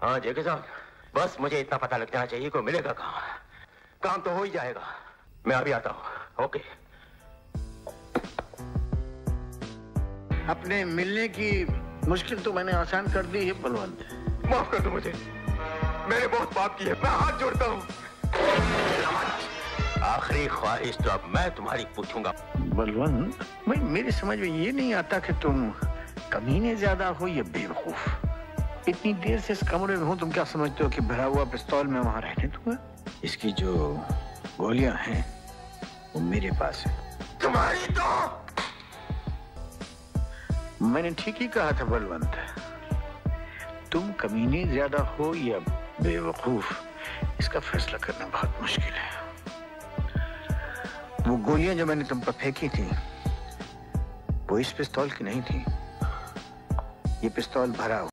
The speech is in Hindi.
हाँ जेके साहब बस मुझे इतना पता लग जाना चाहिए को मिलेगा कहाँ। काम तो हो ही जाएगा। मैं अभी आता हूँ। ओके। अपने मिलने की मुश्किल तो मैंने आसान कर दी है बलवंत। माफ़ कर दो मुझे। मैंने बहुत पाप है मैं हाथ जोड़ता हूँ। आखिरी ख्वाहिश तो अब मैं तुम्हारी पूछूँगा। बलवंत भाई मेरी समझ में ये नहीं आता कि तुम कमीने ज़्यादा हो या बेवकूफ़। इतनी देर से इस कमरे में हो तुम क्या समझते हो कि भरा हुआ पिस्तौल में वहाँ रहने दूँगा? इसकी जो गोलियाँ हैं वो मेरे पास है। तुम्हारी तो! मैंने ठीक ही कहा था बलवंत। तुम कमीने ज़्यादा हो या बेवकूफ़ इसका फैसला करना बहुत मुश्किल है। वो गोलियाँ जो मैंने तुम पर फेंकी थी वो इस पिस्तौल की नहीं थी। ये पिस्तौल भरा